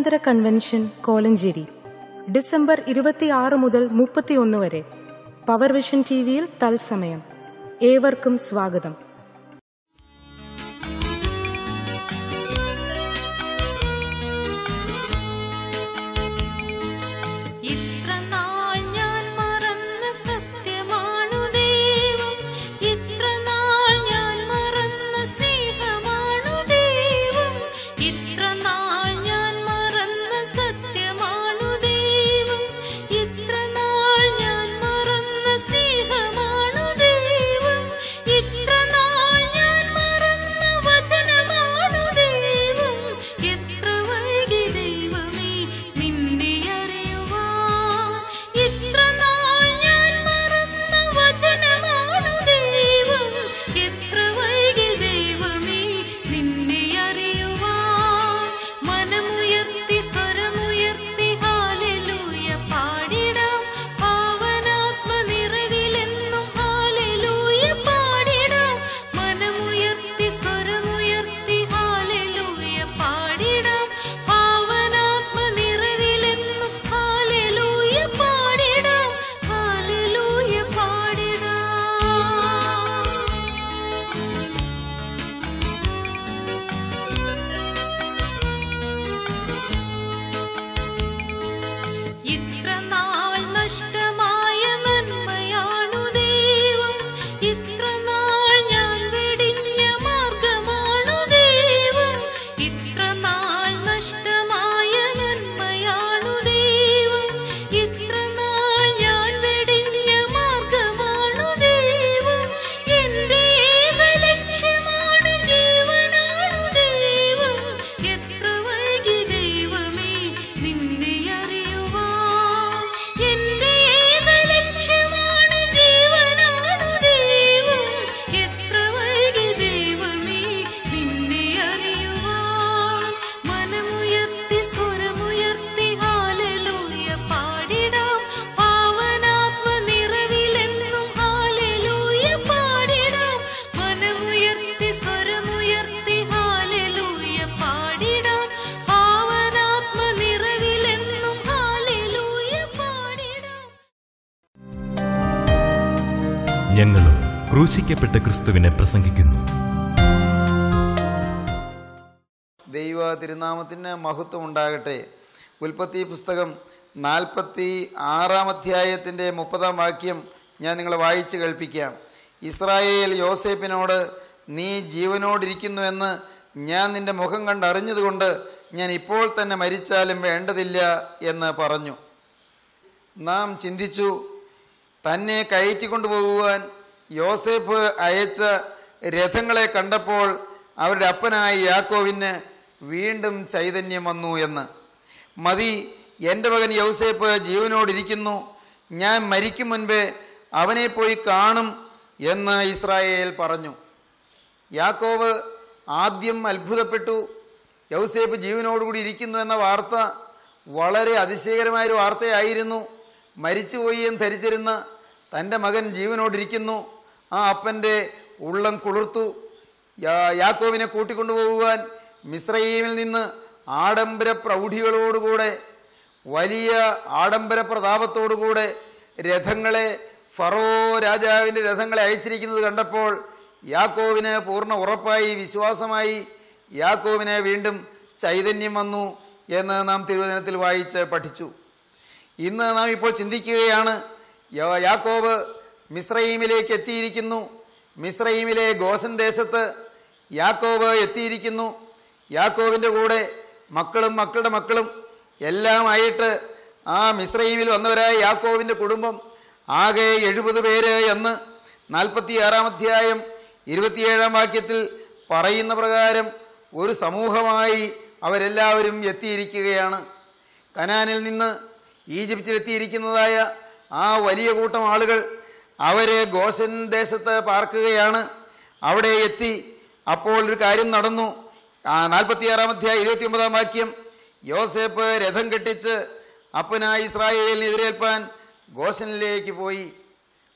രാജ്യാന്തര convention Kolenchery. December ഇരുപത്തിയാറ് മുതൽ മുപ്പത്തിയൊന്ന് വരെ. പവർ വിഷൻ ടി വിയിൽ തത്സമയം. ഏവർക്കും സ്വാഗതം. ക്രൂശിക്കപ്പെട്ട ക്രിസ്തുവിനെ പ്രസംഗിക്കുന്നു. ദൈവ തിരുനാമത്തിന് മഹത്വം ഉണ്ടാകട്ടെ. ഉൽപ്പത്തി പുസ്തകം നാൽപ്പത്തി ആറാം അധ്യായത്തിന്റെ മുപ്പതാം വാക്യം ഞാൻ നിങ്ങളെ വായിച്ചു കേൾപ്പിക്കാം. ഇസ്രായേൽ യോസേപ്പിനോട് നീ ജീവനോടിരിക്കുന്നു എന്ന് ഞാൻ നിന്റെ മുഖം കണ്ടറിഞ്ഞതുകൊണ്ട് ഞാൻ ഇപ്പോൾ തന്നെ മരിച്ചാലും വേണ്ടതില്ല എന്ന് പറഞ്ഞു. നാം ചിന്തിച്ചു തന്നെ കയറ്റിക്കൊണ്ടുപോകുവാൻ യോസേഫ് അയച്ച രഥങ്ങളെ കണ്ടപ്പോൾ അവരുടെ അപ്പനായ യാക്കോവിന് വീണ്ടും ചൈതന്യം വന്നു എന്ന്. മതി എന്റെ മകൻ യൗസേപ്പ് ജീവനോടിരിക്കുന്നു. ഞാൻ മരിക്കും മുൻപേ അവനെ പോയി കാണും എന്ന് ഇസ്രായേൽ പറഞ്ഞു. യാക്കോവ് ആദ്യം അത്ഭുതപ്പെട്ടു. യൗസേപ്പ് ജീവനോടുകൂടി ഇരിക്കുന്നു എന്ന വാർത്ത വളരെ അതിശയകരമായൊരു വാർത്തയായിരുന്നു. മരിച്ചുപോയി എന്ന് ധരിച്ചിരുന്ന തന്റെ മകൻ ജീവനോടിരിക്കുന്നു. ആ അപ്പന്റെ ഉള്ളം കുളിർത്തു. യാക്കോവിനെ കൂട്ടിക്കൊണ്ടുപോകുവാൻ മിശ്രയീമിൽ നിന്ന് ആഡംബര പ്രൗഢികളോടുകൂടെ വലിയ ആഡംബര പ്രതാപത്തോടുകൂടെ രഥങ്ങളെ ഫറോ രാജാവിന്റെ രഥങ്ങളെ അയച്ചിരിക്കുന്നത് കണ്ടപ്പോൾ യാക്കോവിന് പൂർണ ഉറപ്പായി വിശ്വാസമായി യാക്കോവിന് വീണ്ടും ചൈതന്യം വന്നു എന്ന് നാം തിരുവചനത്തിൽ വായിച്ച് പഠിച്ചു. ഇന്ന് നാം ഇപ്പോൾ ചിന്തിക്കുകയാണ് യാക്കോബ് മിശ്രയീമിലേക്ക് എത്തിയിരിക്കുന്നു. മിശ്രൈമിലെ ഗോസൻ ദേശത്ത് യാക്കോബ് എത്തിയിരിക്കുന്നു. യാക്കോബിന്റെ കൂടെ മക്കളും മക്കളുടെ മക്കളും എല്ലാമായിട്ട് ആ മിശ്രൈമിൽ വന്നവരായ യാക്കോവിന്റെ കുടുംബം ആകെ എഴുപത് പേര് എന്ന് നാൽപ്പത്തിയാറാം അധ്യായം ഇരുപത്തിയേഴാം വാക്യത്തിൽ പറയുന്ന പ്രകാരം ഒരു സമൂഹമായി അവരെല്ലാവരും എത്തിയിരിക്കുകയാണ്. കനാനിൽ നിന്ന് ഈജിപ്തിലെത്തിയിരിക്കുന്നതായ ആ വലിയ കൂട്ടം ആളുകൾ അവർ ഗോസൻ ദേശത്ത് പാർക്കുകയാണ്. അവിടെ എത്തി അപ്പോൾ ഒരു കാര്യം നടന്നു. നാൽപ്പത്തിയാറാം അധ്യായം ഇരുപത്തി ഒമ്പതാം വാക്യം. യോസേപ്പ് രഥം കെട്ടിച്ച് അപ്പനായി ഇസ്രായേലിന് എതിരേൽപ്പാൻ ഗോസനിലേക്ക് പോയി.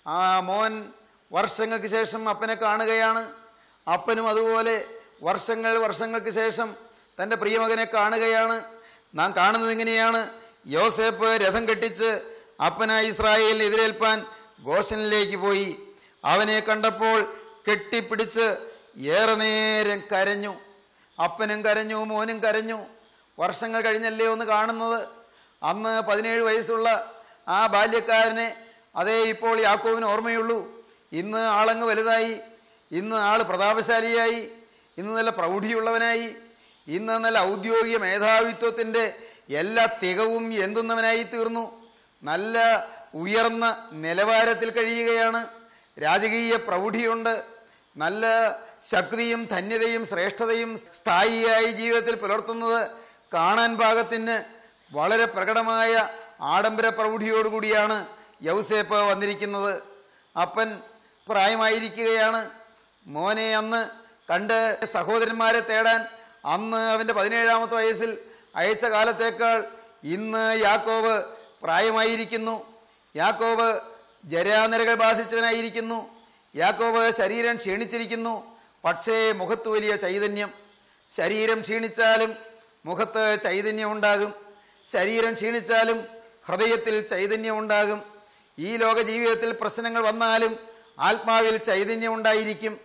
ആ മോൻ വർഷങ്ങൾക്ക് ശേഷം അപ്പനെ കാണുകയാണ്. അപ്പനും അതുപോലെ വർഷങ്ങൾ വർഷങ്ങൾക്ക് ശേഷം തന്റെ പ്രിയമകനെ കാണുകയാണ്. നാം കാണുന്നത് എങ്ങനെയാണ് യോസേപ്പ് രഥം കെട്ടിച്ച് അപ്പനായി ഇസ്രായേലിന് എതിരേൽപ്പാൻ ഗോശനിലേക്ക് പോയി. അവനെ കണ്ടപ്പോൾ കെട്ടിപ്പിടിച്ച് ഏറെ നേരം കരഞ്ഞു. അപ്പനും കരഞ്ഞു മോനും കരഞ്ഞു. വർഷങ്ങൾ കഴിഞ്ഞല്ലേ ഒന്ന് കാണുന്നത്? അന്ന് പതിനേഴ് വയസ്സുള്ള ആ ബാല്യക്കാരനെ അതേ ഇപ്പോൾ യാക്കോവിന് ഓർമ്മയുള്ളൂ. ഇന്ന് ആളങ്ങ് വലുതായി. ഇന്ന് ആൾ പ്രതാപശാലിയായി. ഇന്ന് നല്ല പ്രൗഢിയുള്ളവനായി. ഇന്ന് നല്ല ഔദ്യോഗിക മേധാവിത്വത്തിന്റെ എല്ലാ തികവും എന്തുന്നവനായി തീർന്നു. നല്ല ഉയർന്ന നിലവാരത്തിൽ കഴിയുകയാണ്. രാജകീയ പ്രൗഢിയുണ്ട്. നല്ല ശക്തിയും ധന്യതയും ശ്രേഷ്ഠതയും സ്ഥായിയായി ജീവിതത്തിൽ പുലർത്തുന്നത് കാണാൻ പാകത്തിന് വളരെ പ്രകടമായ ആഡംബര പ്രൗഢിയോടുകൂടിയാണ് യൗസേപ്പ് വന്നിരിക്കുന്നത്. അപ്പൻ പ്രായമായിരിക്കുകയാണ്. മോനെ അന്ന് കണ്ട് സഹോദരന്മാരെ തേടാൻ അന്ന് അവന്റെ പതിനേഴാമത്തെ വയസ്സിൽ അയച്ച കാലത്തേക്കാൾ ഇന്ന് യാക്കോവ് പ്രായമായിരിക്കുന്നു. യാക്കോബ് ജരാനരകൾ ബാധിച്ചവനായിരിക്കുന്നു. യാക്കോബ് ശരീരം ക്ഷീണിച്ചിരിക്കുന്നു. പക്ഷേ മുഖത്ത് വലിയ ചൈതന്യം. ശരീരം ക്ഷീണിച്ചാലും മുഖത്ത് ചൈതന്യം ഉണ്ടാകും. ശരീരം ക്ഷീണിച്ചാലും ഹൃദയത്തിൽ ചൈതന്യം ഉണ്ടാകും. ഈ ലോക ജീവിതത്തിൽ പ്രശ്നങ്ങൾ വന്നാലും ആത്മാവിൽ ചൈതന്യം ഉണ്ടായിരിക്കും.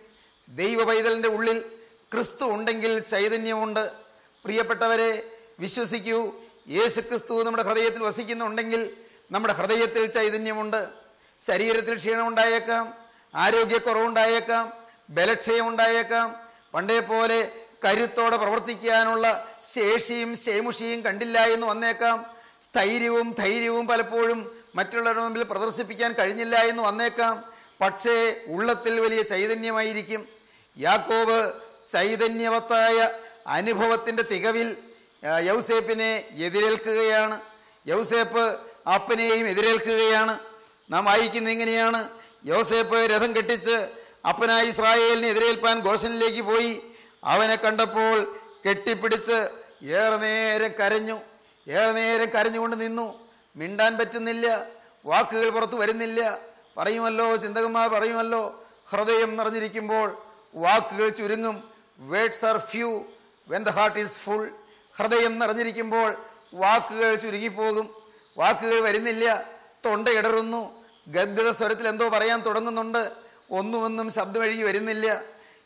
ദൈവ പൈതലിന്റെ ഉള്ളിൽ ക്രിസ്തു ഉണ്ടെങ്കിൽ ചൈതന്യമുണ്ട്. പ്രിയപ്പെട്ടവരെ വിശ്വസിക്കൂ. യേശു ക്രിസ്തു നമ്മുടെ ഹൃദയത്തിൽ വസിക്കുന്നുണ്ടെങ്കിൽ നമ്മുടെ ഹൃദയത്തിൽ ചൈതന്യമുണ്ട് ശരീരത്തിൽ ക്ഷീണം ഉണ്ടായേക്കാം ആരോഗ്യക്കുറവുണ്ടായേക്കാം ബലക്ഷയം ഉണ്ടായേക്കാം പണ്ടേ പോലെ കരുത്തോടെ പ്രവർത്തിക്കാനുള്ള ശേഷിയും ശേമുഷിയും കണ്ടില്ല എന്ന് വന്നേക്കാം. സ്ഥൈര്യവും ധൈര്യവും പലപ്പോഴും മറ്റുള്ളവരുടെ മുമ്പിൽ പ്രദർശിപ്പിക്കാൻ കഴിഞ്ഞില്ല എന്ന് വന്നേക്കാം. പക്ഷേ ഉള്ളത്തിൽ വലിയ ചൈതന്യമായിരിക്കും. യാക്കോബ് ചൈതന്യവത്തായ അനുഭവത്തിന്റെ തികവിൽ യൗസേപ്പിനെ എതിരേൽക്കുകയാണ്. യൗസേപ്പ് അപ്പനെയും എതിരേൽക്കുകയാണ്. നാം വായിക്കുന്ന ഇങ്ങനെയാണ് യോസേപ്പ് രഥം കെട്ടിച്ച് അപ്പനായി ഇസ്രായേലിനെ എതിരേൽപ്പാൻ ഗോശനിലേക്ക് പോയി. അവനെ കണ്ടപ്പോൾ കെട്ടിപ്പിടിച്ച് ഏറെ നേരം കരഞ്ഞു. ഏറെ നേരം കരഞ്ഞുകൊണ്ട് നിന്നു. മിണ്ടാൻ പറ്റുന്നില്ല. വാക്കുകൾ പുറത്തു വരുന്നില്ല. പറയുമല്ലോ ചിന്തകന്മാർ പറയുമല്ലോ. ഹൃദയം നിറഞ്ഞിരിക്കുമ്പോൾ വാക്കുകൾ ചുരുങ്ങും. Words are few. When the heart is full. ഹൃദയം നിറഞ്ഞിരിക്കുമ്പോൾ വാക്കുകൾ ചുരുങ്ങിപ്പോകും. വാക്കുകൾ വരുന്നില്ല. തൊണ്ട ഇടറുന്നു. ഗദ്ഗത സ്വരത്തിൽ എന്തോ പറയാൻ തുടങ്ങുന്നുണ്ട്. ഒന്നുമൊന്നും ശബ്ദമഴുകി വരുന്നില്ല.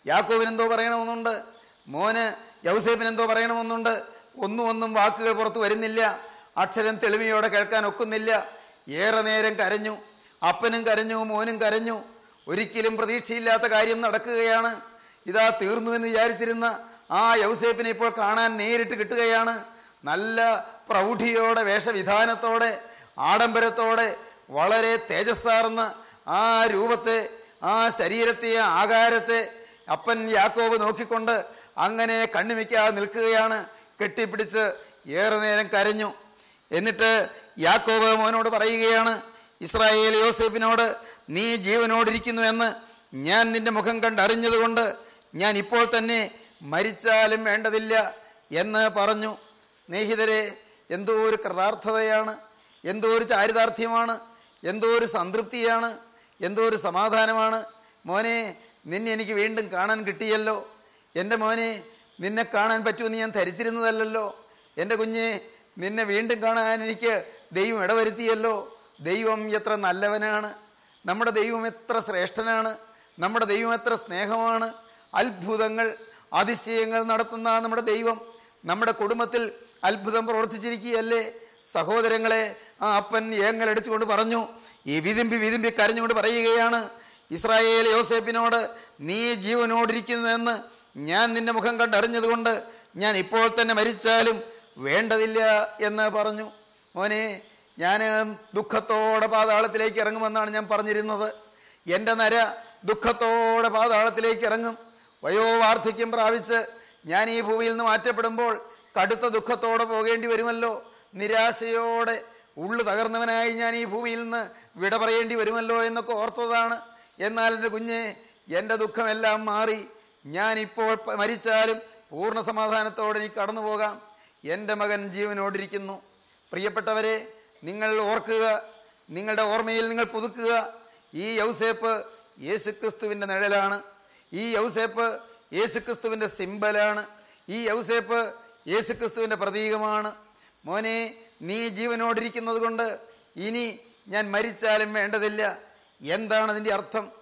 യാക്കോവിനെന്തോ പറയണമെന്നുണ്ട്. മോന് യൗസേപ്പിന് എന്തോ പറയണമെന്നുണ്ട്. ഒന്നും ഒന്നും വാക്കുകൾ പുറത്തു വരുന്നില്ല. അക്ഷരം തെളിമയോടെ കേൾക്കാൻ ഒക്കുന്നില്ല. ഏറെ നേരം കരഞ്ഞു. അപ്പനും കരഞ്ഞു മോനും കരഞ്ഞു. ഒരിക്കലും പ്രതീക്ഷയില്ലാത്ത കാര്യം നടക്കുകയാണ്. ഇതാ തീർന്നു എന്ന് വിചാരിച്ചിരുന്ന ആ യൗസേപ്പിനെ ഇപ്പോൾ കാണാൻ നേരിട്ട് കിട്ടുകയാണ്. നല്ല പ്രൗഢിയോടെ വേഷവിധാനത്തോടെ ആഡംബരത്തോടെ വളരെ തേജസ്സാർന്ന ആ രൂപത്തെ ആ ശരീരത്തെ ആകാരത്തെ അപ്പൻ യാക്കോബ് നോക്കിക്കൊണ്ട് അങ്ങനെ കണ്ണുമിക്കാതെ നിൽക്കുകയാണ്. കെട്ടിപ്പിടിച്ച് ഏറെ നേരം കരഞ്ഞു. എന്നിട്ട് യാക്കോബ് മോനോട് പറയുകയാണ് ഇസ്രായേൽ യോസേഫിനോട് നീ ജീവനോടിരിക്കുന്നുവെന്ന് ഞാൻ നിന്റെ മുഖം കണ്ടറിഞ്ഞതുകൊണ്ട് ഞാൻ ഇപ്പോൾ തന്നെ മരിച്ചാലും വേണ്ടതില്ല എന്ന് പറഞ്ഞു. സ്നേഹിതരെ എന്തോ ഒരു കൃതാർത്ഥതയാണ് എന്തോ ഒരു ചാരിതാർത്ഥ്യമാണ് എന്തോ ഒരു സംതൃപ്തിയാണ് എന്തോ ഒരു സമാധാനമാണ്. മോനെ നിന്നെ എനിക്ക് വീണ്ടും കാണാൻ കിട്ടിയല്ലോ. എന്റെ മോനെ നിന്നെ കാണാൻ പറ്റുമെന്ന് ഞാൻ ധരിച്ചിരുന്നതല്ലല്ലോ. എന്റെ കുഞ്ഞെ നിന്നെ വീണ്ടും കാണാൻ എനിക്ക് ദൈവം ഇടവരുത്തിയല്ലോ. ദൈവം എത്ര നല്ലവനാണ്. നമ്മുടെ ദൈവം എത്ര ശ്രേഷ്ഠനാണ്. നമ്മുടെ ദൈവം എത്ര സ്നേഹമാണ്. അത്ഭുതങ്ങൾ അതിശയങ്ങൾ നടത്തുന്ന നമ്മുടെ ദൈവം നമ്മുടെ കുടുംബത്തിൽ അത്ഭുതം പ്രവർത്തിച്ചിരിക്കുകയല്ലേ? സഹോദരങ്ങളെ ആ അപ്പൻ ഏങ്ങലടിച്ചുകൊണ്ട് പറഞ്ഞു ഈ വിതുമ്പി വിതുമ്പി കരഞ്ഞുകൊണ്ട് പറയുകയാണ് ഇസ്രായേൽ യോസേപ്പിനോട് നീ ജീവനോടിരിക്കുന്നുവെന്ന് ഞാൻ നിന്റെ മുഖം കണ്ടറിഞ്ഞതുകൊണ്ട് ഞാൻ ഇപ്പോൾ തന്നെ മരിച്ചാലും വേണ്ടതില്ല എന്ന് പറഞ്ഞു. മോനെ ഞാൻ ദുഃഖത്തോടെ പാതാളത്തിലേക്ക് ഇറങ്ങുമെന്നാണ് ഞാൻ പറഞ്ഞിരുന്നത്. എന്റെ നര ദുഃഖത്തോടെ പാതാളത്തിലേക്ക് ഇറങ്ങും. വയോ വാർദ്ധക്യം പ്രാപിച്ച് ഞാൻ ഈ ഭൂമിയിൽ നിന്ന് മാറ്റപ്പെടുമ്പോൾ കടുത്ത ദുഃഖത്തോടെ പോകേണ്ടി വരുമല്ലോ. നിരാശയോടെ ഉള്ളു തകർന്നവനായി ഞാൻ ഈ ഭൂമിയിൽ നിന്ന് വിട പറയേണ്ടി വരുമല്ലോ എന്നൊക്കെ ഓർത്തതാണ്. എന്നാൽ എന്റെ കുഞ്ഞെ എന്റെ ദുഃഖമെല്ലാം മാറി. ഞാനിപ്പോൾ മരിച്ചാലും പൂർണ സമാധാനത്തോടെ എനിക്ക് കടന്നു പോകാം. എന്റെ മകൻ ജീവനോടിരിക്കുന്നു. പ്രിയപ്പെട്ടവരെ നിങ്ങൾ ഓർക്കുക നിങ്ങളുടെ ഓർമ്മയിൽ നിങ്ങൾ പുതുക്കുക. ഈ യൗസേപ്പ് യേശുക്രിസ്തുവിന്റെ നിഴലാണ്. ഈ യൗസേപ്പ് യേശുക്രിസ്തുവിന്റെ സിമ്പലാണ്. ഈ യൗസേപ്പ് യേശുക്രിസ്തുവിന്റെ പ്രതീകമാണ്. മോനെ നീ ജീവനോടിരിക്കുന്നത് കൊണ്ട് ഇനി ഞാൻ മരിച്ചാലും വേണ്ടതില്ല. എന്താണ് അതിന്റെ അർത്ഥം?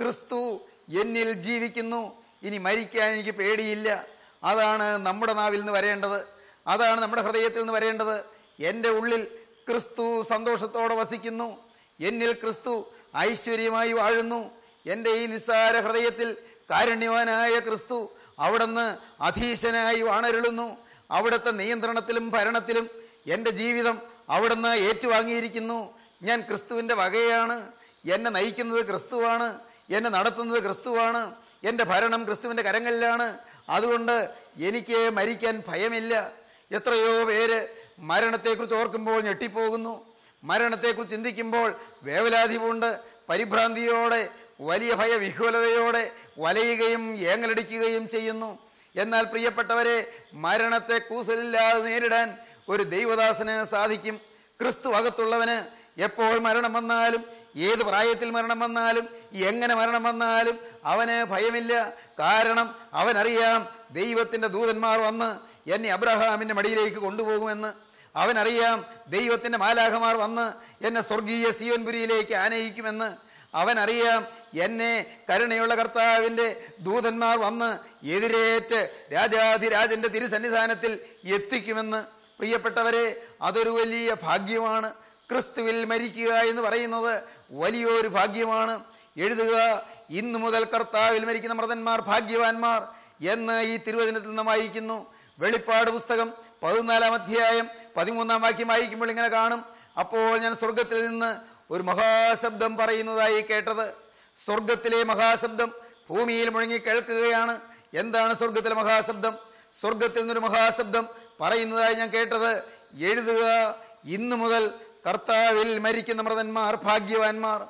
ക്രിസ്തു എന്നിൽ ജീവിക്കുന്നു. ഇനി മരിക്കാൻ എനിക്ക് പേടിയില്ല. അതാണ് നമ്മുടെ നാവിൽ നിന്ന് വരേണ്ടത്. അതാണ് നമ്മുടെ ഹൃദയത്തിൽ നിന്ന് വരേണ്ടത്. എന്റെ ഉള്ളിൽ ക്രിസ്തു സന്തോഷത്തോടെ വസിക്കുന്നു. എന്നിൽ ക്രിസ്തു ഐശ്വര്യമായി വാഴുന്നു. എന്റെ ഈ നിസ്സാര ഹൃദയത്തിൽ കാരുണ്യവാനായ ക്രിസ്തു അവിടുന്ന് അധീശനായി വാണരുളുന്നു. അവിടുത്തെ നിയന്ത്രണത്തിലും ഭരണത്തിലും എന്റെ ജീവിതം അവിടുന്ന് ഏറ്റുവാങ്ങിയിരിക്കുന്നു. ഞാൻ ക്രിസ്തുവിന്റെ വകയാണ്. എന്നെ നയിക്കുന്നത് ക്രിസ്തുവാണ്. എന്നെ നടത്തുന്നത് ക്രിസ്തുവാണ്. എന്റെ ഭരണം ക്രിസ്തുവിന്റെ കരങ്ങളിലാണ്. അതുകൊണ്ട് എനിക്ക് മരിക്കാൻ ഭയമില്ല. എത്രയോ പേര് മരണത്തെക്കുറിച്ച് ഓർക്കുമ്പോൾ ഞെട്ടിപ്പോകുന്നു. മരണത്തെക്കുറിച്ച് ചിന്തിക്കുമ്പോൾ വേവലാതി പൂണ്ട് പരിഭ്രാന്തിയോടെ വലിയ ഭയവിഹ്വലതയോടെ വലയുകയും ഏങ്ങലടിക്കുകയും ചെയ്യുന്നു. എന്നാൽ പ്രിയപ്പെട്ടവരെ മരണത്തെ കൂസലില്ലാതെ നേരിടാൻ ഒരു ദൈവദാസന് സാധിക്കും. ക്രിസ്തു അകത്തുള്ളവന് എപ്പോൾ മരണം വന്നാലും ഏത് പ്രായത്തിൽ മരണം വന്നാലും എങ്ങനെ മരണം വന്നാലും അവന് ഭയമില്ല. കാരണം അവനറിയാം ദൈവത്തിന്റെ ദൂതന്മാർ വന്ന് എന്നെ അബ്രഹാമിന്റെ മടിയിലേക്ക് കൊണ്ടുപോകുമെന്ന്. അവനറിയാം ദൈവത്തിന്റെ മാലാഖമാർ വന്ന് എന്നെ സ്വർഗീയ സിയോൻപുരിയിലേക്ക് ആനയിക്കുമെന്ന്. അവനറിയാം എന്നെ കരുണയുള്ള കർത്താവിന്റെ ദൂതന്മാർ വന്ന് എതിരേറ്റ് രാജാധിരാജന്റെ തിരുസന്നിധാനത്തിൽ എത്തിക്കുമെന്ന്. പ്രിയപ്പെട്ടവരെ അതൊരു വലിയ ഭാഗ്യമാണ്. ക്രിസ്തുവിൽ മരിക്കുക എന്ന് പറയുന്നത് വലിയൊരു ഭാഗ്യമാണ്. എഴുതുക ഇന്നു മുതൽ കർത്താവിൽ മരിക്കുന്ന മൃതന്മാർ ഭാഗ്യവാന്മാർ എന്ന് ഈ തിരുവചനത്തിൽ നിന്ന് വായിക്കുന്നു. വെളിപ്പാട് പുസ്തകം പതിനാലാം അധ്യായം പതിമൂന്നാം വാക്യം വായിക്കുമ്പോൾ ഇങ്ങനെ കാണും. അപ്പോൾ ഞാൻ സ്വർഗത്തിൽ നിന്ന് ഒരു മഹാശബ്ദം പറയുന്നതായി കേട്ടത്. സ്വർഗത്തിലെ മഹാശബ്ദം ഭൂമിയിൽ മുഴങ്ങി കേൾക്കുകയാണ്. എന്താണ് സ്വർഗത്തിലെ മഹാശബ്ദം? സ്വർഗത്തിൽ നിന്നൊരു മഹാശബ്ദം പറയുന്നതായി ഞാൻ കേട്ടത്. എഴുതുക ഇന്നു മുതൽ കർത്താവിൽ മരിക്കുന്ന മൃതന്മാർ ഭാഗ്യവാന്മാർ.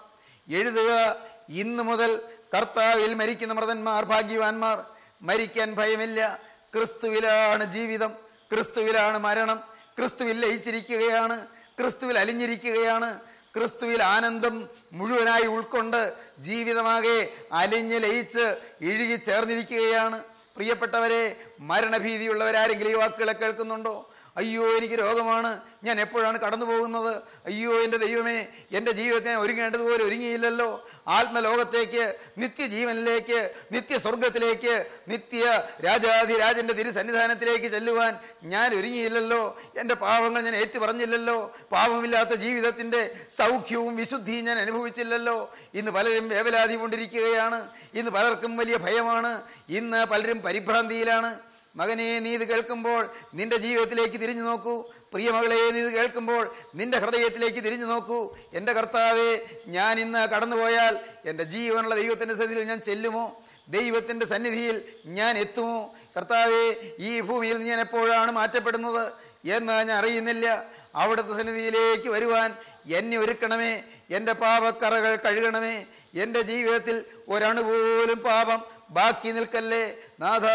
എഴുതുക ഇന്നു മുതൽ കർത്താവിൽ മരിക്കുന്ന മൃതന്മാർ ഭാഗ്യവാന്മാർ. മരിക്കാൻ ഭയമില്ല. ക്രിസ്തുവിലാണ് ജീവിതം. ക്രിസ്തുവിലാണ് മരണം. ക്രിസ്തുവിൽ ലയിച്ചിരിക്കുകയാണ്. ക്രിസ്തുവിൽ അലിഞ്ഞിരിക്കുകയാണ്. ക്രിസ്തുവിൽ ആനന്ദം മുഴുവനായി ഉൾക്കൊണ്ട് ജീവിതമാകെ അലിഞ്ഞ് ലയിച്ച് ഇഴുകി ചേർന്നിരിക്കുകയാണ്. പ്രിയപ്പെട്ടവരെ മരണഭീതിയുള്ളവരാരെങ്കിലും ഈ വാക്കുകളെ കേൾക്കുന്നുണ്ടോ? അയ്യോ എനിക്ക് രോഗമാണ്. ഞാൻ എപ്പോഴാണ് കടന്നു പോകുന്നത്? അയ്യോ എന്റെ ദൈവമേ എന്റെ ജീവിതത്തെ ഒരുങ്ങേണ്ടതുപോലെ ഒരുങ്ങിയില്ലല്ലോ. ആത്മലോകത്തേക്ക് നിത്യജീവനിലേക്ക് നിത്യ സ്വർഗത്തിലേക്ക് നിത്യ രാജാധിരാജന്റെ തിരുസന്നിധാനത്തിലേക്ക് ചെല്ലുവാൻ ഞാൻ ഒരുങ്ങിയില്ലല്ലോ. എന്റെ പാവങ്ങൾ ഞാൻ ഏറ്റു പറഞ്ഞില്ലല്ലോ പാവമില്ലാത്ത ജീവിതത്തിന്റെ സൗഖ്യവും വിശുദ്ധിയും ഞാൻ അനുഭവിച്ചില്ലല്ലോ. ഇന്ന് പലരും വേവലാതി കൊണ്ടിരിക്കുകയാണ്. ഇന്ന് പലർക്കും വലിയ ഭയമാണ്. ഇന്ന് പലരും പരിഭ്രാന്തിയിലാണ്. മകനെ നീ ഇത് കേൾക്കുമ്പോൾ നിന്റെ ജീവിതത്തിലേക്ക് തിരിഞ്ഞു നോക്കൂ. പ്രിയമകളെ നീ ഇത് കേൾക്കുമ്പോൾ നിന്റെ ഹൃദയത്തിലേക്ക് തിരിഞ്ഞു നോക്കൂ. എന്റെ കർത്താവെ ഞാൻ ഇന്ന് കടന്നുപോയാൽ എന്റെ ജീവനുള്ള ദൈവത്തിന്റെ സന്നിധിയിൽ ഞാൻ ചെല്ലുമോ? ദൈവത്തിന്റെ സന്നിധിയിൽ ഞാൻ എത്തുമോ? കർത്താവെ ഈ ഭൂമിയിൽ ഞാൻ എപ്പോഴാണ് മാറ്റപ്പെടുന്നത് എന്ന് ഞാൻ അറിയുന്നില്ല. അവിടുത്തെ സന്നിധിയിലേക്ക് വരുവാൻ എന്നെ ഒരുക്കണമേ. എന്റെ പാപക്കറകൾ കഴുകണമേ. എന്റെ ജീവിതത്തിൽ ഒരണുപോലും പാപം ബാക്കി നിൽക്കല്ലേ? നാഥ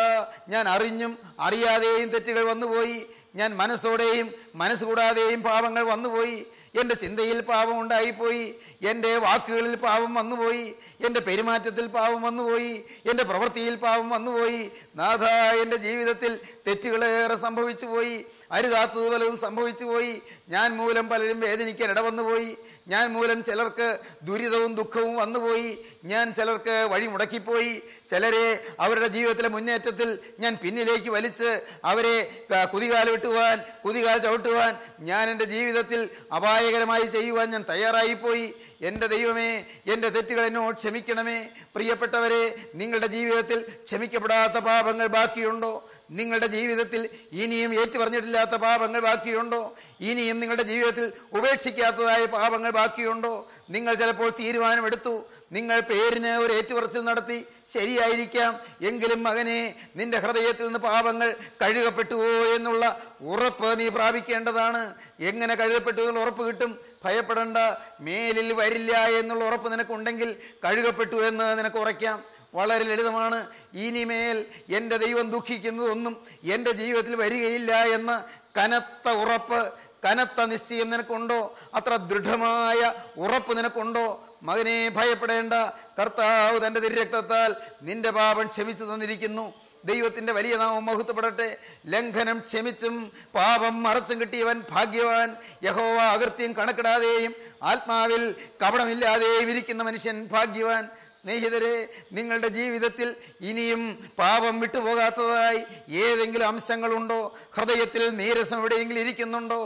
ഞാൻ അറിഞ്ഞും അറിയാതെയും തെറ്റുകൾ വന്നുപോയി. ഞാൻ മനസ്സോടെയും മനസ്സുകൂടാതെയും പാപങ്ങൾ വന്നുപോയി. എന്റെ ചിന്തയിൽ പാപം ഉണ്ടായിപ്പോയി എന്റെ വാക്കുകളിൽ പാപം വന്നുപോയി എന്റെ പെരുമാറ്റത്തിൽ പാപം വന്നുപോയി എന്റെ പ്രവൃത്തിയിൽ പാപം വന്നുപോയി. നാഥ എന്റെ ജീവിതത്തിൽ തെറ്റുകളേറെ സംഭവിച്ചു പോയി അരുതാത്തത് പലതും സംഭവിച്ചു പോയി ഞാൻ മൂലം പലരും വേദനിക്കാൻ ഇടവന്നുപോയി. ഞാൻ മൂലം ചിലർക്ക് ദുരിതവും ദുഃഖവും വന്നുപോയി. ഞാൻ ചിലർക്ക് വഴി മുടക്കിപ്പോയി. ചിലരെ അവരുടെ ജീവിതത്തിലെ മുന്നേറ്റത്തിൽ ഞാൻ പിന്നിലേക്ക് വലിച്ച് അവരെ കുതികാൽ വെട്ടുവാൻ കുതികാൽ ചവിട്ടുവാൻ ഞാൻ എന്റെ ജീവിതത്തിൽ അപായകരമായി ചെയ്യുവാൻ ഞാൻ തയ്യാറായിപ്പോയി. എന്റെ ദൈവമേ എന്റെ തെറ്റുകൾ എന്നോട് ക്ഷമിക്കണമേ. പ്രിയപ്പെട്ടവരെ നിങ്ങളുടെ ജീവിതത്തിൽ ക്ഷമിക്കപ്പെടാത്ത പാപങ്ങൾ ബാക്കിയുണ്ടോ? നിങ്ങളുടെ ജീവിതത്തിൽ ഇനിയും ഏറ്റു പറഞ്ഞിട്ടില്ലാത്ത പാപങ്ങൾ ബാക്കിയുണ്ടോ? ഇനിയും നിങ്ങളുടെ ജീവിതത്തിൽ ഉപേക്ഷിക്കാത്തതായ പാപങ്ങൾ ബാക്കിയുണ്ടോ? നിങ്ങൾ ചിലപ്പോൾ തീരുമാനമെടുത്തു. നിങ്ങൾ പേരിന് ഒരു ഏറ്റുപറച്ചിൽ നടത്തി ശരിയായിരിക്കാം. എങ്കിലും മകനെ നിന്റെ ഹൃദയത്തിൽ നിന്ന് പാപങ്ങൾ കഴുകപ്പെട്ടുവോ എന്നുള്ള ഉറപ്പ് നീ പ്രാപിക്കേണ്ടതാണ്. എങ്ങനെ കഴുകപ്പെട്ടു എന്നുള്ള ഉറപ്പ് കിട്ടും? ഭയപ്പെടേണ്ട. മേലിൽ വരില്ല എന്നുള്ള ഉറപ്പ് നിനക്കുണ്ടെങ്കിൽ കഴുകപ്പെട്ടു എന്ന് നിനക്ക് ഉറയ്ക്കാം. വളരെ ലളിതമാണ്. ഇനിമേൽ എന്റെ ദൈവം ദുഃഖിക്കുന്നതൊന്നും എന്റെ ജീവിതത്തിൽ വരികയില്ല എന്ന കനത്ത ഉറപ്പ് കനത്ത നിശ്ചയം നിനക്കുണ്ടോ? അത്ര ദൃഢമായ ഉറപ്പ് നിനക്കുണ്ടോ? മകനെ ഭയപ്പെടേണ്ട. കർത്താവ് തന്റെ തിരക്തത്താൽ നിന്റെ പാപം ക്ഷമിച്ചു തന്നിരിക്കുന്നു. ദൈവത്തിന്റെ വലിയ നാമം മഹത്വപ്പെടട്ടെ. ലംഘനം ക്ഷമിച്ചും പാപം മറച്ചും കിട്ടിയവൻ ഭാഗ്യവാൻ. യഹോവ അകൃത്യം കണക്കിടാതെയും ആത്മാവിൽ കപടമില്ലാതെയും ഇരിക്കുന്ന മനുഷ്യൻ ഭാഗ്യവാൻ. സ്നേഹിതരെ നിങ്ങളുടെ ജീവിതത്തിൽ ഇനിയും പാപം വിട്ടുപോകാത്തതായി ഏതെങ്കിലും അംശങ്ങളുണ്ടോ? ഹൃദയത്തിൽ നീരസം എവിടെയെങ്കിലും ഇരിക്കുന്നുണ്ടോ?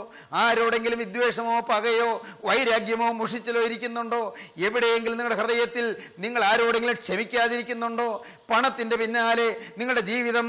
ആരോടെങ്കിലും വിദ്വേഷമോ പകയോ വൈരാഗ്യമോ മുഷിച്ചിലോ ഇരിക്കുന്നുണ്ടോ? എവിടെയെങ്കിലും നിങ്ങളുടെ ഹൃദയത്തിൽ നിങ്ങൾ ആരോടെങ്കിലും ക്ഷമിക്കാതിരിക്കുന്നുണ്ടോ? പണത്തിന്റെ പിന്നാലെ നിങ്ങളുടെ ജീവിതം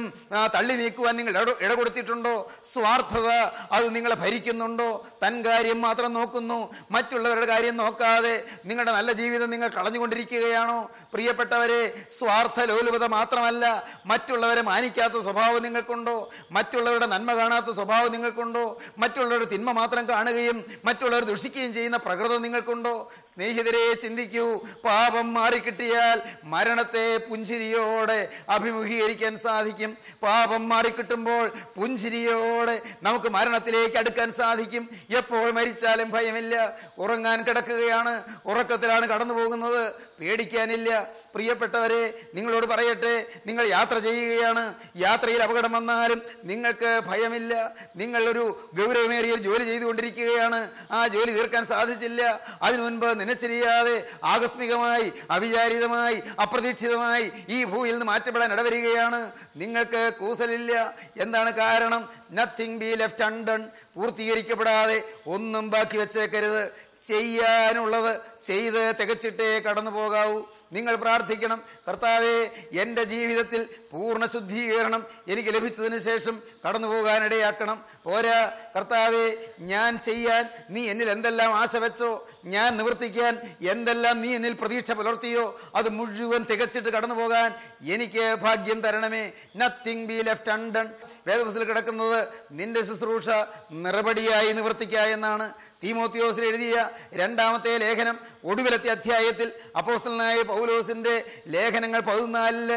തള്ളി നീക്കുവാൻ നിങ്ങൾ ഇട കൊടുത്തിട്ടുണ്ടോ സ്വാർത്ഥത അത് നിങ്ങളെ ഭരിക്കുന്നുണ്ടോ? തൻ കാര്യം മാത്രം നോക്കുന്നു. മറ്റുള്ളവരുടെ കാര്യം നോക്കാതെ നിങ്ങളുടെ നല്ല ജീവിതം നിങ്ങൾ കളഞ്ഞുകൊണ്ടിരിക്കുകയാണോ? പ്രിയപ്പെട്ടവരെ സ്വാർത്ഥ ലോലുപത മാത്രമല്ല മറ്റുള്ളവരെ മാനിക്കാത്ത സ്വഭാവം നിങ്ങൾക്കുണ്ടോ? മറ്റുള്ളവരുടെ നന്മ കാണാത്ത സ്വഭാവം നിങ്ങൾക്കുണ്ടോ? മറ്റുള്ളവരുടെ തിന്മ മാത്രം കാണുകയും മറ്റുള്ളവർ ദുഷിക്കുകയും ചെയ്യുന്ന പ്രകൃതം നിങ്ങൾക്കുണ്ടോ? സ്നേഹിതരെ ചിന്തിക്കൂ. പാപം മാറിക്കിട്ടിയാൽ മരണത്തെ പുഞ്ചിരിയോടെ അഭിമുഖീകരിക്കാൻ സാധിക്കും. പാപം മാറിക്കിട്ടുമ്പോൾ പുഞ്ചിരിയോടെ നമുക്ക് മരണത്തിലേക്ക് അടുക്കാൻ സാധിക്കും. എപ്പോൾ മരിച്ചാലും ഭയമില്ല. ഉറങ്ങാൻ കിടക്കുകയാണ്. ഉറക്കത്തിലാണ് കടന്നു പോകുന്നത് പേടിക്കാനില്ല. പ്രിയപ്പെട്ടവരെ നിങ്ങളോട് പറയട്ടെ നിങ്ങൾ യാത്ര ചെയ്യുകയാണ് യാത്രയിൽ അപകടം വന്നാലും നിങ്ങൾക്ക് ഭയമില്ല നിങ്ങളൊരു ഗൗരവമേറിയ ജോലി ചെയ്തുകൊണ്ടിരിക്കുകയാണ് ആ ജോലി തീർക്കാൻ സാധിച്ചില്ല അതിനു മുൻപ് നനച്ചരിയാതെ ആകസ്മികമായി അവിചാരിതമായി അപ്രതീക്ഷിതമായി ഈ ഭൂമിയിൽ നിന്ന് മാറ്റപ്പെടാൻ ഇടവരികയാണ്. നിങ്ങൾക്ക് കൂസലില്ല. എന്താണ് കാരണം? നത്തിങ് ബി ലെഫ്റ്റ് അൺഡൺ പൂർത്തീകരിക്കപ്പെടാതെ ഒന്നും ബാക്കി വെച്ചേക്കരുത്. ചെയ്യാനുള്ളത് ചെയ്ത് തികച്ചിട്ടേ കടന്നു പോകാവൂ. നിങ്ങൾ പ്രാർത്ഥിക്കണം. കർത്താവെ എന്റെ ജീവിതത്തിൽ പൂർണ ശുദ്ധീകരണം എനിക്ക് ലഭിച്ചതിന് ശേഷം കടന്നു പോകാനിടയാക്കണം. പോരാ കർത്താവെ ഞാൻ ചെയ്യാൻ നീ എന്നിൽ എന്തെല്ലാം ആശ വെച്ചോ ഞാൻ നിവർത്തിക്കാൻ എന്തെല്ലാം നീ എന്നിൽ പ്രതീക്ഷ പുലർത്തിയോ അത് മുഴുവൻ തികച്ചിട്ട് കടന്നു പോകാൻ എനിക്ക് ഭാഗ്യം തരണമേ. നത്തിങ് ബി ലെഫ്റ്റ് അൺഡൺ വേദപുസ്തകത്തിൽ കിടക്കുന്നത് നിന്റെ ശുശ്രൂഷ നിറപടിയായി നിവർത്തിക്കുക എന്നാണ്. തീമോത്തിയോസിൽ എഴുതിയ രണ്ടാമത്തെ ലേഖനം ഒടുവിലത്തെ അധ്യായത്തിൽ അപ്പോസ്തലനായ പൗലോസിന്റെ ലേഖനങ്ങൾ പതിനാലിൽ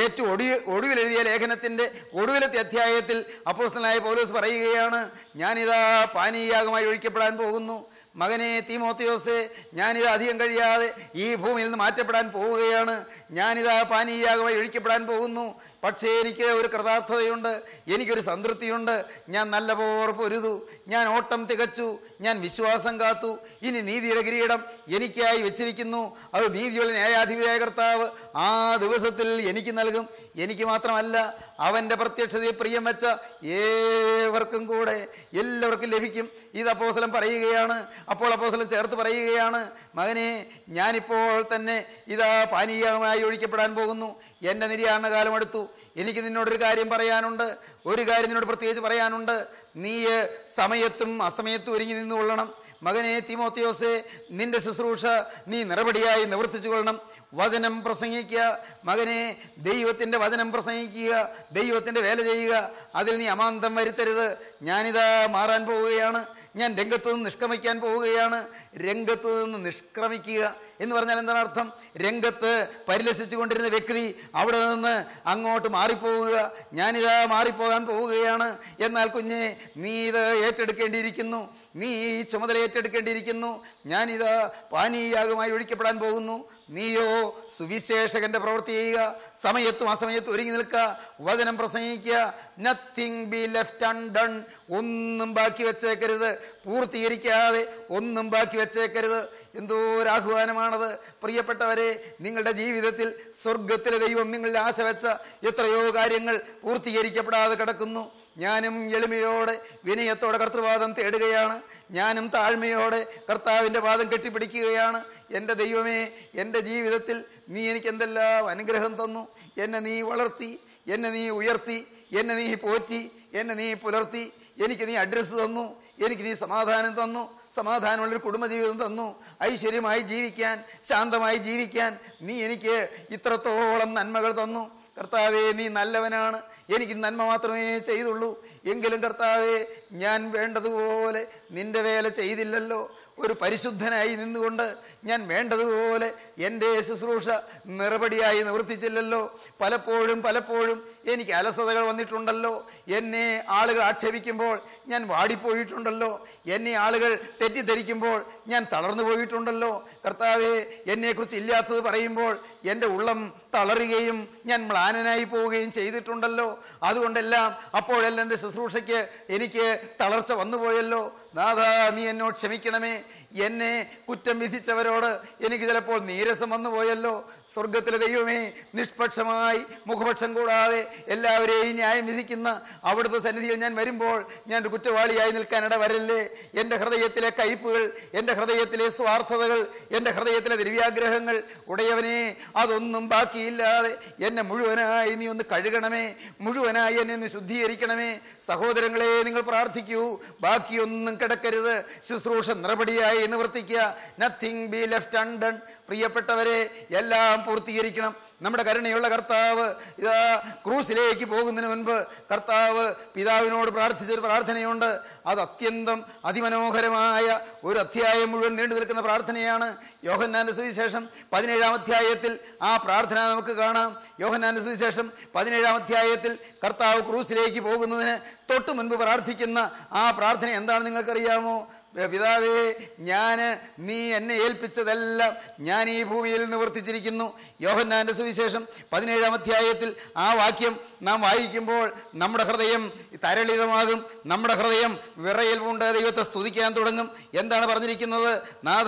ഏറ്റവും ഒടി ഒടുവിലെഴുതിയ ലേഖനത്തിന്റെ ഒടുവിലത്തെ അധ്യായത്തിൽ അപ്പോസ്തലനായ പൗലോസ് പറയുകയാണ് ഞാനിതാ പാനീയാഗമായി ഒഴിക്കപ്പെടാൻ പോകുന്നു. മകനെ തീമോത്തിയോസെ ഞാനിത് അധികം കഴിയാതെ ഈ ഭൂമിയിൽ നിന്ന് മാറ്റപ്പെടാൻ പോവുകയാണ്. ഞാനിതാ പാനീയാകമായി ഒഴിക്കപ്പെടാൻ പോകുന്നു. പക്ഷേ എനിക്ക് ഒരു കൃതാർത്ഥതയുണ്ട് എനിക്കൊരു സംതൃപ്തിയുണ്ട്. ഞാൻ നല്ല പോർപ്പൊരുതു പൊരുതു ഞാൻ ഓട്ടം തികച്ചു ഞാൻ വിശ്വാസം കാത്തു. ഇനി നീതിയുടെ കിരീടം എനിക്കായി വെച്ചിരിക്കുന്നു. അത് നീതിയുള്ള ന്യായാധിപതിയായ കർത്താവ് ആ ദിവസത്തിൽ എനിക്ക് നൽകും. എനിക്ക് മാത്രമല്ല അവന്റെ പ്രത്യക്ഷതയെ പ്രിയം വെച്ച ഏവർക്കും കൂടെ എല്ലാവർക്കും ലഭിക്കും. ഇത് അപ്പോസലം പറയുകയാണ് അപ്പോൾ അപ്പോസലം ചേർത്ത് പറയുകയാണ് മകനെ ഞാനിപ്പോൾ തന്നെ ഇതാ പാനീയമായി ഒഴിക്കപ്പെടാൻ പോകുന്നു. എന്റെ നിര്യാണകാലം എടുത്തു എനിക്ക് നിന്നോടൊരു കാര്യം പറയാനുണ്ട്. ഒരു കാര്യം നിന്നോട് പ്രത്യേകിച്ച് പറയാനുണ്ട്. നീ സമയത്തും അസമയത്തും ഒരുങ്ങി നിന്നുകൊള്ളണം. മകനെ തിമോത്തിയോസെ നിന്റെ ശുശ്രൂഷ നീ നിറപടിയായി നിവർത്തിച്ചു കൊള്ളണം വചനം പ്രസംഗിക്കുക. മകനെ ദൈവത്തിന്റെ വചനം പ്രസംഗിക്കുക. ദൈവത്തിന്റെ വേല ചെയ്യുക. അതിൽ നീ അമാന്തം വരുത്തരുത്. ഞാനിതാ മാറാൻ പോവുകയാണ്. ഞാൻ രംഗത്ത് നിന്ന് നിഷ്ക്രമിക്കാൻ പോവുകയാണ്. രംഗത്ത് നിന്ന് നിഷ്ക്രമിക്കുക. എന്ന് പറഞ്ഞാൽ എന്താണ് അർത്ഥം? രംഗത്ത് പരിലസിച്ചു കൊണ്ടിരുന്ന വ്യക്തി അവിടെ നിന്ന് അങ്ങോട്ട് മാറിപ്പോവുക. ഞാനിതാ മാറിപ്പോകാൻ പോവുകയാണ്. എന്നാൽ കുഞ്ഞെ നീ ഇത് ഏറ്റെടുക്കേണ്ടിയിരിക്കുന്നു. നീ ഈ ചുമതല ഏറ്റെടുക്കേണ്ടിയിരിക്കുന്നു. ഞാനിതാ പാനീയാഗമായി ഒഴിക്കപ്പെടാൻ പോകുന്നു. നീയോ സുവിശേഷകന്റെ പ്രവൃത്തി ചെയ്യുക. സമയത്തും അസമയത്തും ഒരുങ്ങി നിൽക്കുക വചനം പ്രസംഗിക്കുക. നത്തിങ് ബി ലെഫ്റ്റ് അൺഡൺ ഒന്നും ബാക്കി വെച്ചേക്കരുത്. പൂർത്തീകരിക്കാതെ ഒന്നും ബാക്കി വെച്ചേക്കരുത്. എന്തോ ഒരു ആഹ്വാനമാണത്. പ്രിയപ്പെട്ടവരെ നിങ്ങളുടെ ജീവിതത്തിൽ സ്വർഗത്തിലെ ദൈവം നിങ്ങളിൽ ആശ വെച്ച എത്രയോ കാര്യങ്ങൾ പൂർത്തീകരിക്കപ്പെടാതെ കിടക്കുന്നു. ഞാനും എളിമയോടെ വിനയത്തോടെ കർത്തൃവാദം തേടുകയാണ്. ഞാനും താഴ്മയോടെ കർത്താവിന്റെ വാദം കെട്ടിപ്പിടിക്കുകയാണ്. എന്റെ ദൈവമേ എന്റെ ജീവിതത്തിൽ നീ എനിക്ക് എന്തെല്ലാം അനുഗ്രഹം തന്നു. എന്നെ നീ വളർത്തി എന്നെ നീ ഉയർത്തി എന്നെ നീ പോറ്റി എന്നെ നീ പുലർത്തി എനിക്ക് നീ അഡ്രസ്സ് തന്നു. എനിക്ക് നീ സമാധാനം തന്നു. സമാധാനമുള്ളൊരു കുടുംബജീവിതം തന്നു. ഐശ്വര്യമായി ജീവിക്കാൻ ശാന്തമായി ജീവിക്കാൻ നീ എനിക്ക് ഇത്രത്തോളം നന്മകൾ തന്നു. കർത്താവേ നീ നല്ലവനാണ്. എനിക്ക് നന്മ മാത്രമേ ചെയ്തുള്ളൂ. എങ്കിലും കർത്താവേ ഞാൻ വേണ്ടതുപോലെ നിന്റെ വേല ചെയ്തില്ലല്ലോ. ഒരു പരിശുദ്ധനായി നിന്നുകൊണ്ട് ഞാൻ വേണ്ടതുപോലെ എന്റെ ശുശ്രൂഷ നിറപടിയായി നിവർത്തിച്ചില്ലല്ലോ. പലപ്പോഴും പലപ്പോഴും എനിക്ക് അലസതകൾ വന്നിട്ടുണ്ടല്ലോ. എന്നെ ആളുകൾ ആക്ഷേപിക്കുമ്പോൾ ഞാൻ വാടിപ്പോയിട്ടുണ്ടല്ലോ. എന്നെ ആളുകൾ തെറ്റിദ്ധരിക്കുമ്പോൾ ഞാൻ തളർന്നു പോയിട്ടുണ്ടല്ലോ. കർത്താവെ എന്നെക്കുറിച്ച് ഇല്ലാത്തത് പറയുമ്പോൾ എന്റെ ഉള്ളം തളരുകയും ഞാൻ മ്ലാനനായി പോവുകയും ചെയ്തിട്ടുണ്ടല്ലോ. അതുകൊണ്ടെല്ലാം അപ്പോഴെല്ലാം എന്റെ ശുശ്രൂഷയ്ക്ക് എനിക്ക് തളർച്ച വന്നുപോയല്ലോ. നാഥാ നീ എന്നോട് ക്ഷമിക്കണമേ. എന്നെ കുറ്റം വിധിച്ചവരോട് എനിക്ക് ചിലപ്പോൾ നീരസം വന്നുപോയല്ലോ. സ്വർഗത്തിലെ ദൈവമേ നിഷ്പക്ഷമായി മുഖപക്ഷം കൂടാതെ എല്ലാവരെയും ന്യായം വിധിക്കുന്ന അവിടുത്തെ സന്നിധിയിൽ ഞാൻ വരുമ്പോൾ ഞാൻ ഒരു കുറ്റവാളിയായി നിൽക്കാനിട വരല്ലേ എന്റെ ഹൃദയത്തിലെ കയ്പുകൾ എന്റെ ഹൃദയത്തിലെ സ്വാർത്ഥതകൾ എന്റെ ഹൃദയത്തിലെ ദ്രവ്യാഗ്രഹങ്ങൾ ഉടയവനെ അതൊന്നും ബാക്കിയില്ലാതെ എന്നെ മുഴുവനായി നീ ഒന്ന് കഴുകണമേ മുഴുവനായി എന്നെ ഒന്ന് ശുദ്ധീകരിക്കണമേ. സഹോദരങ്ങളെ നിങ്ങൾ പ്രാർത്ഥിക്കൂ. ബാക്കിയൊന്നും കിടക്കരുത്. ശുശ്രൂഷ നിറപടിയായി നിവർത്തിക്കുക. നത്തിങ് ബി ലെഫ്റ്റ് അൺഡൺ പ്രിയപ്പെട്ടവരെ എല്ലാം പൂർത്തീകരിക്കണം. നമ്മുടെ കരുണയുള്ള കർത്താവ് ഇതാ ക്രൂസിലേക്ക് പോകുന്നതിന് മുൻപ് കർത്താവ് പിതാവിനോട് പ്രാർത്ഥിച്ചൊരു പ്രാർത്ഥനയുണ്ട്. അത് അത്യന്തം അതിമനോഹരമായ ഒരു അധ്യായം മുഴുവൻ നീണ്ടു നിൽക്കുന്ന പ്രാർത്ഥനയാണ്. യോഹന്നാന്റെ സുവിശേഷം പതിനേഴാം അധ്യായത്തിൽ ആ പ്രാർത്ഥന നമുക്ക് കാണാം. യോഹന്നാന്റെ സുവിശേഷം പതിനേഴാം അധ്യായത്തിൽ കർത്താവ് ക്രൂസിലേക്ക് പോകുന്നതിന് തൊട്ടു മുൻപ് പ്രാർത്ഥിക്കുന്ന ആ പ്രാർത്ഥന എന്താണ് നിങ്ങൾക്കറിയാമോ? പിതാവേ ഞാൻ നീ എന്നെ ഏൽപ്പിച്ചതെല്ലാം ഞാൻ ഈ ഭൂമിയിൽ നിവർത്തിച്ചിരിക്കുന്നു. യോഹന്നാന്റെ സുവിശേഷം പതിനേഴാം അധ്യായത്തിൽ ആ വാക്യം നാം വായിക്കുമ്പോൾ നമ്മുടെ ഹൃദയം തരളിതമാകും നമ്മുടെ ഹൃദയം വിറയിൽ പൂണ്ട് ദൈവത്തെ സ്തുതിക്കാൻ തുടങ്ങും. എന്താണ് പറഞ്ഞിരിക്കുന്നത്? നാഥ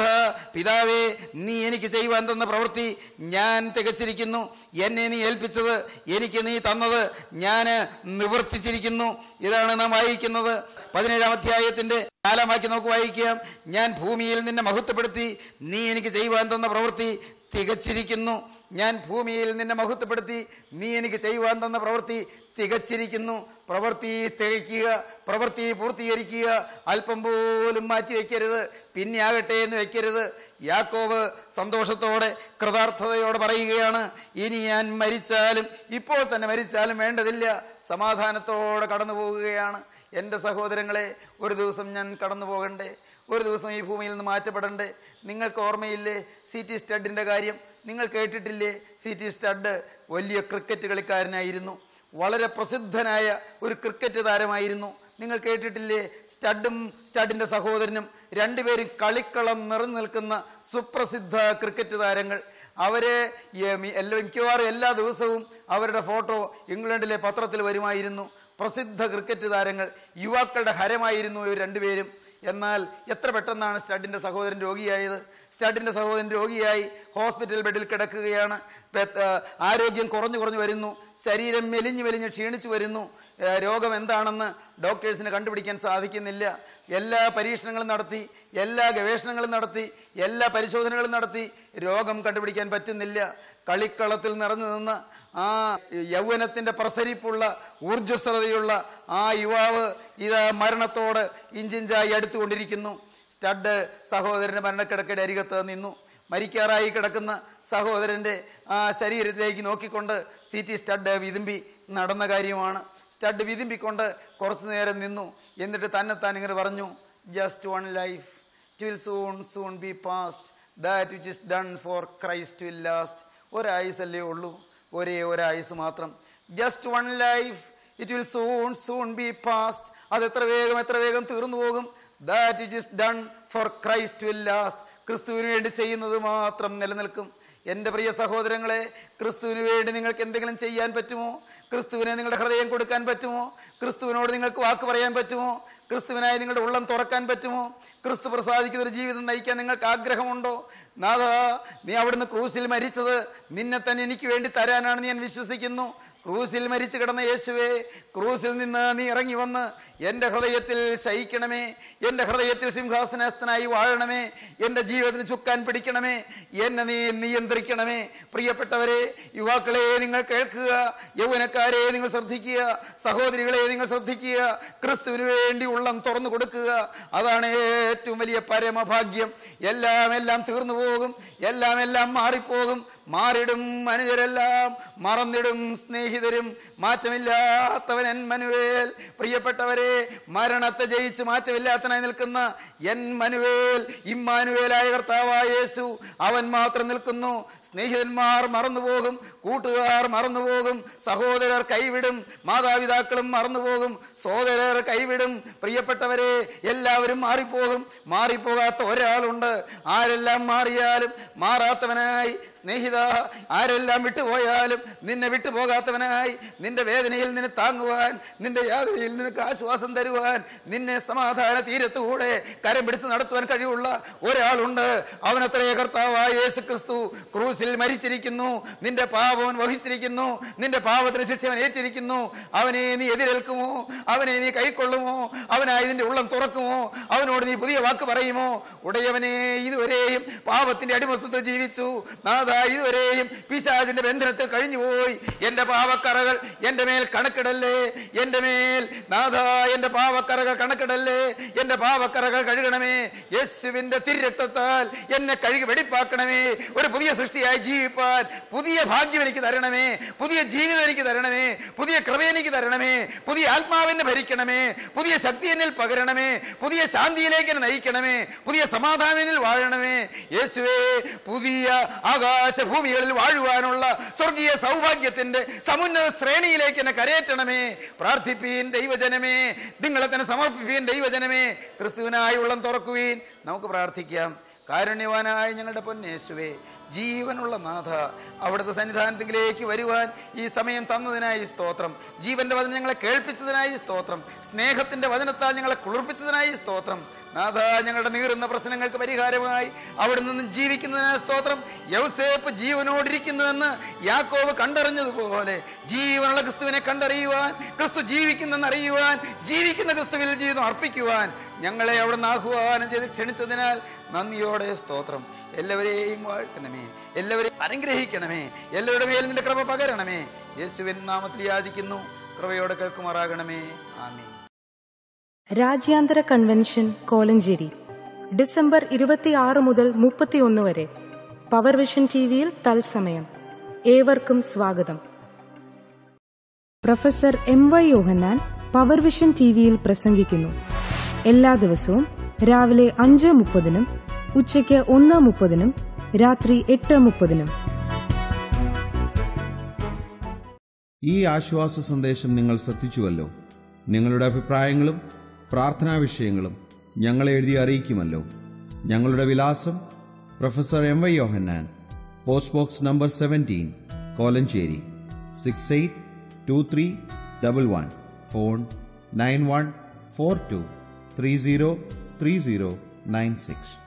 പിതാവേ നീ എനിക്ക് ചെയ്യുവാൻ തന്ന പ്രവൃത്തി ഞാൻ തികച്ചിരിക്കുന്നു. എന്നെ നീ ഏൽപ്പിച്ചത് എനിക്ക് നീ തന്നത് ഞാൻ നിവർത്തിച്ചിരിക്കുന്നു. ഇതാണ് നാം വായിക്കുന്നത്. പതിനേഴാം അധ്യായത്തിന്റെ വാക്യം നമുക്ക് വായിക്കാം. ഞാൻ ഭൂമിയിൽ നിന്നെ മഹത്വപ്പെടുത്തി. നീ എനിക്ക് ചെയ്യുവാൻ തന്ന പ്രവൃത്തി തികച്ചിരിക്കുന്നു. ഞാൻ ഭൂമിയിൽ നിന്നെ മഹത്വപ്പെടുത്തി. നീ എനിക്ക് ചെയ്യുവാൻ തന്ന പ്രവൃത്തി തികച്ചിരിക്കുന്നു. പ്രവൃത്തി തികയ്ക്കുക പ്രവൃത്തി പൂർത്തീകരിക്കുക അല്പം പോലും മാറ്റി വയ്ക്കരുത് പിന്നെ ആകട്ടെ എന്ന് വെക്കരുത്. യാക്കോവ് സന്തോഷത്തോടെ കൃതാർത്ഥതയോടെ പറയുകയാണ് ഇനി ഞാൻ മരിച്ചാലും ഇപ്പോൾ തന്നെ മരിച്ചാലും വേണ്ടതില്ല. സമാധാനത്തോടെ കടന്നു പോകുകയാണ് എന്റെ സഹോദരങ്ങളെ ഒരു ദിവസം ഞാൻ കടന്നു പോകണ്ടേ? ഒരു ദിവസം ഈ ഭൂമിയിൽ നിന്ന് മാറ്റപ്പെടണ്ടേ? നിങ്ങൾക്ക് ഓർമ്മയില്ലേ സി ടി സ്റ്റഡിന്റെ കാര്യം? നിങ്ങൾ കേട്ടിട്ടില്ലേ? സി ടി സ്റ്റഡ് വലിയ ക്രിക്കറ്റ് കളിക്കാരനായിരുന്നു. വളരെ പ്രസിദ്ധനായ ഒരു ക്രിക്കറ്റ് താരമായിരുന്നു. നിങ്ങൾ കേട്ടിട്ടില്ലേ? സ്റ്റഡും സ്റ്റഡിന്റെ സഹോദരനും രണ്ടുപേരും കളിക്കളം നിറഞ്ഞു നിൽക്കുന്ന സുപ്രസിദ്ധ ക്രിക്കറ്റ് താരങ്ങൾ. അവരെ എല്ലാ മിക്കവാറും എല്ലാ ദിവസവും അവരുടെ ഫോട്ടോ ഇംഗ്ലണ്ടിലെ പത്രത്തിൽ വരുമായിരുന്നു. പ്രസിദ്ധ ക്രിക്കറ്റ് താരങ്ങൾ യുവാക്കളുടെ ഹരമായിരുന്നു ഇവർ രണ്ടുപേരും. എന്നാൽ എത്ര പെട്ടെന്നാണ് സ്റ്റഡിന്റെ സഹോദരൻ രോഗിയായത്? സ്റ്റഡിന്റെ സഹോദരൻ രോഗിയായി ഹോസ്പിറ്റൽ ബെഡിൽ കിടക്കുകയാണ്. ആരോഗ്യം കുറഞ്ഞു കുറഞ്ഞു വരുന്നു. ശരീരം മെലിഞ്ഞു മെലിഞ്ഞ് ക്ഷീണിച്ചു വരുന്നു. രോഗം എന്താണെന്ന് ഡോക്ടേഴ്സിന് കണ്ടുപിടിക്കാൻ സാധിക്കുന്നില്ല. എല്ലാ പരീക്ഷണങ്ങളും നടത്തി എല്ലാ ഗവേഷണങ്ങളും നടത്തി എല്ലാ പരിശോധനകളും നടത്തി രോഗം കണ്ടുപിടിക്കാൻ പറ്റുന്നില്ല. കളിക്കളത്തിൽ നിറഞ്ഞു നിന്ന് ആ യൗവനത്തിന്റെ പ്രസരിപ്പുള്ള ഊർജസ്വലതയുള്ള ആ യുവാവ് ഇത് മരണത്തോട് ഇഞ്ചിഞ്ചായി അടുത്തുകൊണ്ടിരിക്കുന്നു. സ്റ്റഡ് സഹോദരന്റെ മരണക്കിടക്കയുടെ അരികത്ത് നിന്നു. മരിക്കാറായി കിടക്കുന്ന സഹോദരന്റെ ആ ശരീരത്തിലേക്ക് നോക്കിക്കൊണ്ട് സി ടി സ്റ്റഡ് വിതുമ്പി നടന്ന കാര്യമാണ്. സ്റ്റഡ് വിതിമ്പിക്കൊണ്ട് കുറച്ചു നേരം നിന്നു. എന്നിട്ട് തന്നെത്താൻ ഇങ്ങനെ പറഞ്ഞു just one life it will soon soon be past that which is done for Christ will last ഒരായുസല്ലേ ഉള്ളൂ. ഒരേ ഒരായുസ് മാത്രം. Just one life it will soon soon be past അത് എത്ര വേഗം എത്ര വേഗം തീർന്നു പോകും. That which is done for Christ will last ക്രിസ്തുവിന് വേണ്ടി ചെയ്യുന്നത് മാത്രം നിലനിൽക്കും. എന്റെ പ്രിയ സഹോദരങ്ങളെ ക്രിസ്തുവിന് വേണ്ടി നിങ്ങൾക്ക് എന്തെങ്കിലും ചെയ്യാൻ പറ്റുമോ? ക്രിസ്തുവിനെ നിങ്ങളുടെ ഹൃദയം കൊടുക്കാൻ പറ്റുമോ? ക്രിസ്തുവിനോട് നിങ്ങൾക്ക് വാക്ക് പറയാൻ പറ്റുമോ? ക്രിസ്തുവിനായി നിങ്ങളുടെ ഉള്ളം തുറക്കാൻ പറ്റുമോ? ക്രിസ്തു പ്രസാദിക്കുന്ന ഒരു ജീവിതം നയിക്കാൻ നിങ്ങൾക്ക് ആഗ്രഹമുണ്ടോ? നാഥ നീ അവിടുന്ന് ക്രൂസിൽ മരിച്ചത് നിന്നെ തന്നെ എനിക്ക് വേണ്ടി തരാനാണെന്ന് ഞാൻ വിശ്വസിക്കുന്നു. ക്രൂസിൽ മരിച്ചു കിടന്ന യേശുവേ ക്രൂസിൽ നിന്ന് നീ ഇറങ്ങി വന്ന് എന്റെ ഹൃദയത്തിൽ ശയിക്കണമേ എന്റെ ഹൃദയത്തിൽ സിംഹാസനസ്ഥനായി വാഴണമേ എന്റെ ജീവിതത്തിന് ചുക്കാൻ പിടിക്കണമേ എന്നെ നീ നിയന്ത്രിക്കണമേ. പ്രിയപ്പെട്ടവരെ യുവാക്കളെ നിങ്ങൾ കേൾക്കുക യൗവനക്കാരെ നിങ്ങൾ ശ്രദ്ധിക്കുക സഹോദരികളെ നിങ്ങൾ ശ്രദ്ധിക്കുക ക്രിസ്തുവിന് വേണ്ടി ഉള്ളം തുറന്നു കൊടുക്കുക. അതാണ് ഏറ്റവും വലിയ പരമഭാഗ്യം. എല്ലാം എല്ലാം തീർന്നു പോകും എല്ലാം എല്ലാം മാറിപ്പോകും. മാറിടും മനുഷ്യരെല്ലാം മറന്നിടും സ്നേഹിതരും മാറ്റമില്ലാത്തവൻ എൻ മനുവേൽ. പ്രിയപ്പെട്ടവരെ മരണത്തെ ജയിച്ച് മാറ്റമില്ലാത്തനായി നിൽക്കുന്ന എൻ മനുവേൽ ഇമ്മാനുവേലായ കർത്താവായ യേശു അവൻ മാത്രം നിൽക്കുന്നു. സ്നേഹിതന്മാർ മറന്നുപോകും കൂട്ടുകാർ മറന്നുപോകും സഹോദരർ കൈവിടും മാതാപിതാക്കളും മറന്നുപോകും സഹോദരർ കൈവിടും. പ്രിയപ്പെട്ടവരെ എല്ലാവരും മാറിപ്പോകും. മാറിപ്പോകാത്ത ഒരാളുണ്ട്. ആരെല്ലാം മാറിയാലും മാറാത്തവനായി. സ്നേഹിത ആരെല്ലാം വിട്ടുപോയാലും നിന്നെ വിട്ടുപോകാത്തവനായി നിന്റെ വേദനയിൽ നിന്നെ താങ്ങുവാൻ നിന്റെ യാതനയിൽ നിനക്ക് ആശ്വാസം തരുവാൻ നിന്നെ സമാധാന തീരത്തുകൂടെ കരം പിടിച്ച് നടത്തുവാൻ കഴിവുള്ള ഒരാളുണ്ട്. അവനത്രേ കർത്താവായ യേശു ക്രിസ്തു ക്രൂസിൽ മരിച്ചിരിക്കുന്നു. നിന്റെ പാപവൻ വഹിച്ചിരിക്കുന്നു. നിന്റെ പാപത്തിന് ശിക്ഷ അവൻ ഏറ്റിരിക്കുന്നു. അവനെ നീ എതിരേൽക്കുമോ? അവനെ നീ കൈക്കൊള്ളുമോ? അവനായി നിന്റെ ഉള്ളം തുറക്കുമോ? അവനോട് നീ പുതിയ വാക്ക് പറയുമോ? ഉടയവനെ ഇതുവരെയും പാപത്തിന്റെ അടിമത്തത്തിൽ ജീവിച്ചു. നാഥ ഇതുവരെയും പിശാചിന്റെ ബന്ധനത്തിൽ കഴിഞ്ഞുപോയി. എന്റെ പാവക്കറകൾ എന്റെ മേൽ കണക്കിടല്ലേ? എന്റെ മേൽ നാഥ എന്റെ പാവക്കറകൾ കണക്കിടല്ലേ? എന്റെ പാവക്കറകൾ കഴുകണമേ. യേശുവിന്റെ തിരക്തത്താൽ എന്നെ കഴുകി വെടിപ്പാക്കണമേ. ഒരു പുതിയ സൃഷ്ടിയായി ജീവിപ്പാൻ പുതിയ ഭാഗ്യം എനിക്ക് തരണമേ. പുതിയ ജീവിതം എനിക്ക് തരണമേ. പുതിയ കൃപ തരണമേ. പുതിയ ആത്മാവിനെ ഭരിക്കണമേ. പുതിയ ശക്തി എന്നിൽ പകരണമേ. പുതിയ ശാന്തിയിലേക്ക് എന്നെ നയിക്കണമേ. പുതിയ സമാധാനത്തിൽ വാഴണമേ. യേശുവേ പുതിയ ആകാശഭൂമികളിൽ വാഴുവാനുള്ള സ്വർഗീയ സൗഭാഗ്യത്തിന്റെ സമുന്നത ശ്രേണിയിലേക്ക് എന്നെ കരയേറ്റണമേ. പ്രാർത്ഥിപ്പീൻ ദൈവജനമേ. നിങ്ങളെ തന്നെ സമർപ്പിപ്പീൻ ദൈവജനമേ. ക്രിസ്തുവിനായി ഉള്ളം തുറക്കുവീൻ. നമുക്ക് പ്രാർത്ഥിക്കാം. കാരുണ്യവാനായ ഞങ്ങളുടെ പൊന്നേശുവേ ജീവനുള്ള നാഥ അവിടുത്തെ സന്നിധാനത്തിലേക്ക് വരുവാൻ ഈ സമയം തന്നതിനായി സ്തോത്രം. ജീവന്റെ വചനം ഞങ്ങളെ കേൾപ്പിച്ചതിനായി സ്തോത്രം. സ്നേഹത്തിന്റെ വചനത്താൽ ഞങ്ങളെ കുളിർപ്പിച്ചതിനായി സ്തോത്രം. നാഥ ഞങ്ങളുടെ നീറുന്ന പ്രശ്നങ്ങൾക്ക് പരിഹാരമായി അവിടെ നിന്ന് ജീവിക്കുന്നതിനായി സ്തോത്രം. യൗസേപ്പ് ജീവനോടിരിക്കുന്നുവെന്ന് യാക്കോവ് കണ്ടറിഞ്ഞതുപോലെ ജീവനുള്ള ക്രിസ്തുവിനെ കണ്ടറിയുവാൻ ക്രിസ്തു ജീവിക്കുന്നെന്ന് അറിയുവാൻ ജീവിക്കുന്ന ക്രിസ്തുവിൽ ജീവിതം അർപ്പിക്കുവാൻ ഞങ്ങളെ അവിടെ നിന്ന് ആഹ്വാനം ചെയ്ത് ക്ഷണിച്ചതിനാൽ നന്ദിയോടെ സ്തോത്രം. എല്ലാവരെയും വാഴ്ത്തണമേ. എല്ലാവരെയും അനുഗ്രഹിക്കണമേ. എല്ലാവരുടെ മേൽ നിന്റെ കൃപ പകരണമേ. യേശുവിൻ നാമത്തിൽ യാചിക്കുന്നു. കൃപയോടെ കേൾക്കുമാറാകണമേ. ആമേ രാജ്യാന്തര കൺവെൻഷൻ കോലഞ്ചേരി. ഡിസംബർ ഇരുപത്തിയാറ് മുതൽ മുപ്പത്തിയൊന്ന് വരെ. പവർ വിഷൻ ടി വിയിൽ തത്സമയം. ഏവർക്കും സ്വാഗതം. Professor M Y Yohannan power vision T വിയിൽ പ്രസംഗിക്കുന്നു. എല്ലാ ദിവസവും രാവിലെ അഞ്ച് മുപ്പതിനും ഉച്ചയ്ക്ക് ഒന്ന് മുപ്പതിനും രാത്രി എട്ട് മുപ്പതിനും. ഈ ആശ്വാസ സന്ദേശം നിങ്ങൾ ശ്രദ്ധിച്ചുവല്ലോ. നിങ്ങളുടെ അഭിപ്രായങ്ങളും പ്രാർത്ഥനാ വിഷയങ്ങളും ഞങ്ങളെ എഴുതി അറിയിക്കുമല്ലോ. ഞങ്ങളുടെ വിലാസം professor M Y Yohannan post box number seventeen Kolenchery six eight two three double one phone nine one four two three zero three zero nine six.